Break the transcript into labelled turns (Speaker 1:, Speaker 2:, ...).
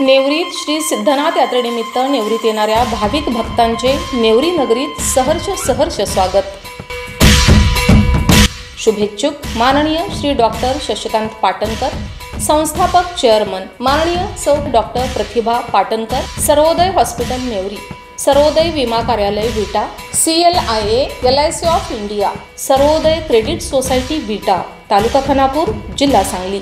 Speaker 1: नेवरीत श्री सिद्धनाथ यात्रेनिमित्त नेवरीत येणाऱ्या भाविक भक्तांचे नेवरी नगरीत सहर्ष सहर्ष स्वागत. शुभेच्छुक माननीय श्री डॉक्टर शशिकांत पाटणकर संस्थापक चेअरमन माननीय सौ डॉक्टर प्रतिभा पाटणकर सर्वोदय हॉस्पिटल नेवरी सर्वोदय विमा कार्यालय Vita C L I A L I C of India Sarvodaya credit society Vita taluka Khanapur जिल्हा सांगली.